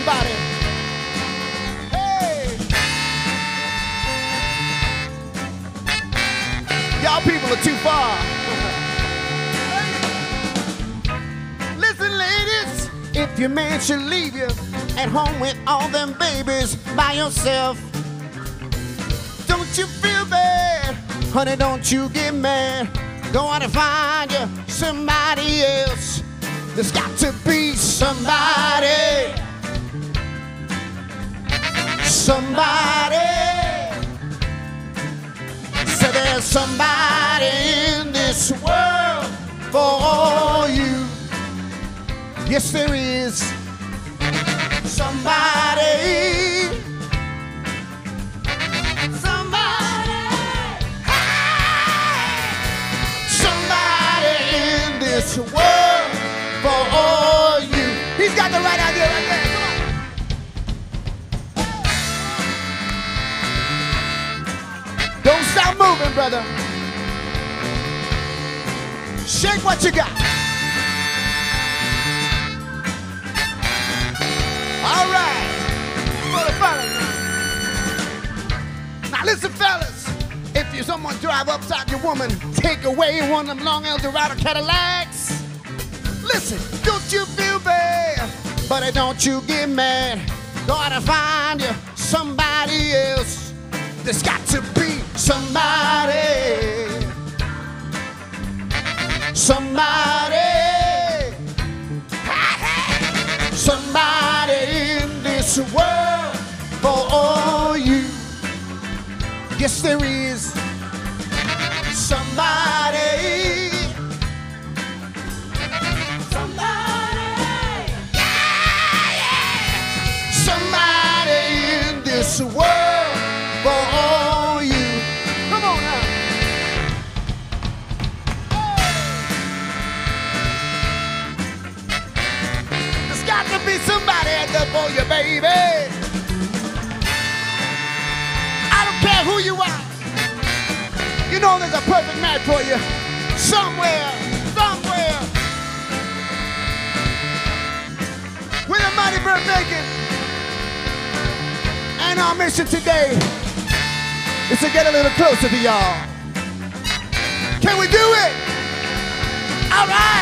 somebody. Hey. Y'all people are too far. Listen, ladies, if your man should leave you at home with all them babies by yourself, don't you feel bad? Honey, don't you get mad. Go out and find you somebody else. There's got to be somebody. Somebody. So there's somebody in this world for you. Yes, there is. Somebody. Somebody. Hey! Somebody in this world Stop moving, brother. Shake what you got. All right. Now. Listen, fellas. If you someone drive upside your woman, take away one of them long Eldorado Cadillacs. Listen, don't you feel bad, but don't you get mad. Gotta find you somebody else. There's got to be somebody. Somebody. Somebody in this world for all you. Yes, there is somebody. Somebody. In this world baby. I don't care who you are. You know there's a perfect match for you. Somewhere, somewhere. With a Mighty Burnt Bacon. And our mission today is to get a little closer to y'all. Can we do it? All right.